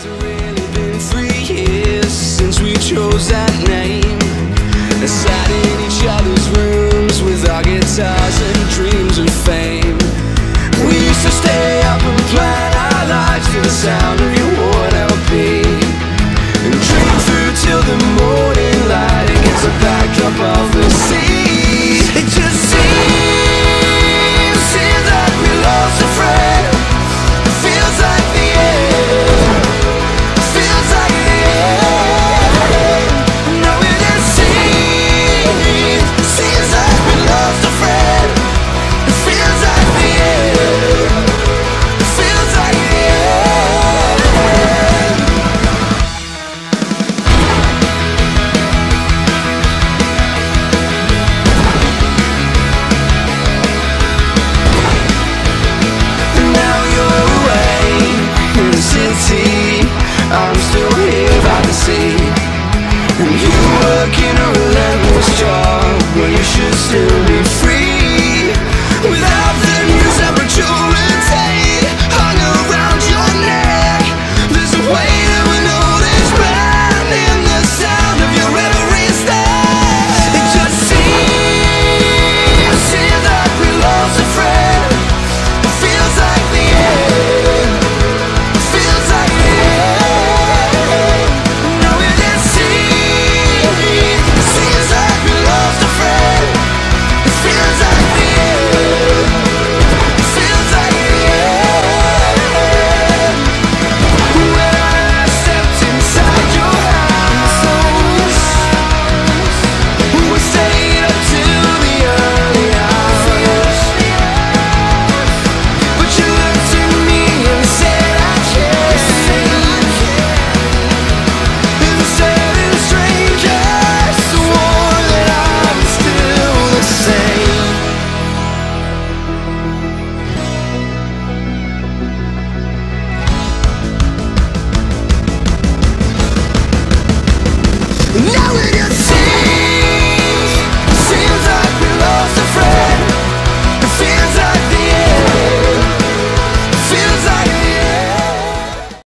Has it really been three years since we chose that I'm still here by the sea. And you work in a room